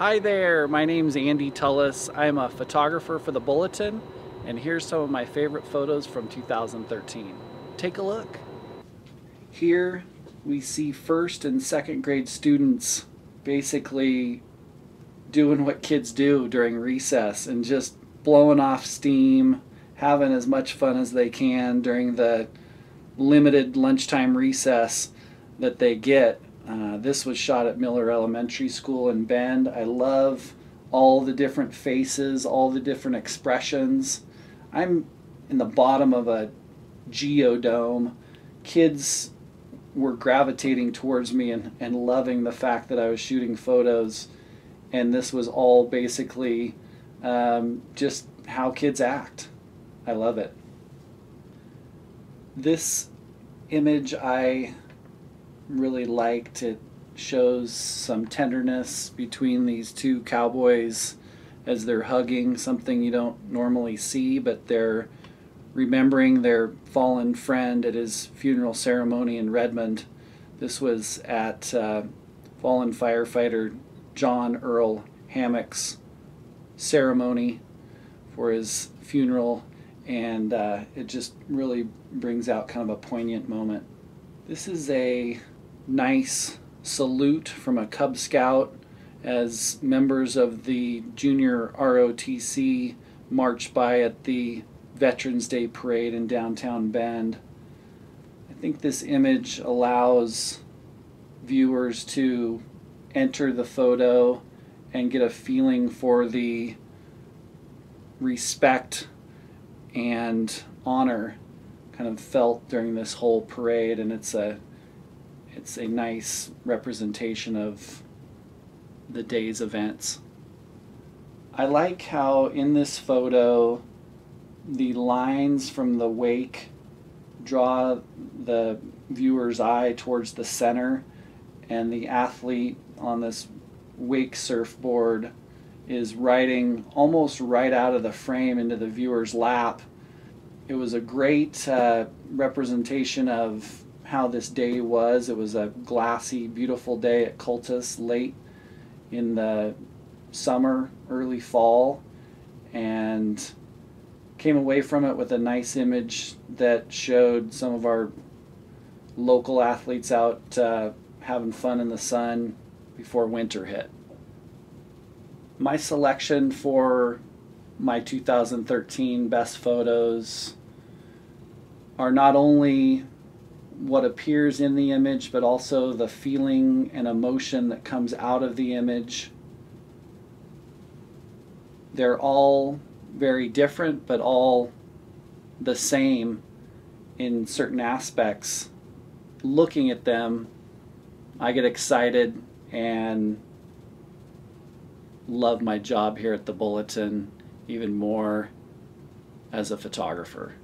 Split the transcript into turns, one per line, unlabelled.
Hi there, my name's Andy Tullis. I'm a photographer for the Bulletin, and here's some of my favorite photos from 2013. Take a look. Here we see first and second grade students basically doing what kids do during recess and just blowing off steam, having as much fun as they can during the limited lunchtime recess that they get. Uh, this was shot at Miller Elementary School in Bend. I love all the different faces, all the different expressions. I'm in the bottom of a geodome. Kids were gravitating towards me and, and loving the fact that I was shooting photos. And this was all basically um, just how kids act. I love it. This image I really liked. It shows some tenderness between these two cowboys as they're hugging, something you don't normally see, but they're remembering their fallen friend at his funeral ceremony in Redmond. This was at uh, fallen firefighter John Earl Hammock's ceremony for his funeral, and uh, it just really brings out kind of a poignant moment. This is a nice salute from a Cub Scout as members of the junior ROTC march by at the Veterans Day Parade in downtown Bend. I think this image allows viewers to enter the photo and get a feeling for the respect and honor kind of felt during this whole parade and it's a it's a nice representation of the day's events. I like how in this photo the lines from the wake draw the viewer's eye towards the center and the athlete on this wake surfboard is riding almost right out of the frame into the viewer's lap. It was a great uh, representation of how this day was. It was a glassy, beautiful day at Cultus late in the summer, early fall, and came away from it with a nice image that showed some of our local athletes out uh, having fun in the sun before winter hit. My selection for my 2013 best photos are not only what appears in the image, but also the feeling and emotion that comes out of the image. They're all very different, but all the same in certain aspects. Looking at them, I get excited and love my job here at the Bulletin even more as a photographer.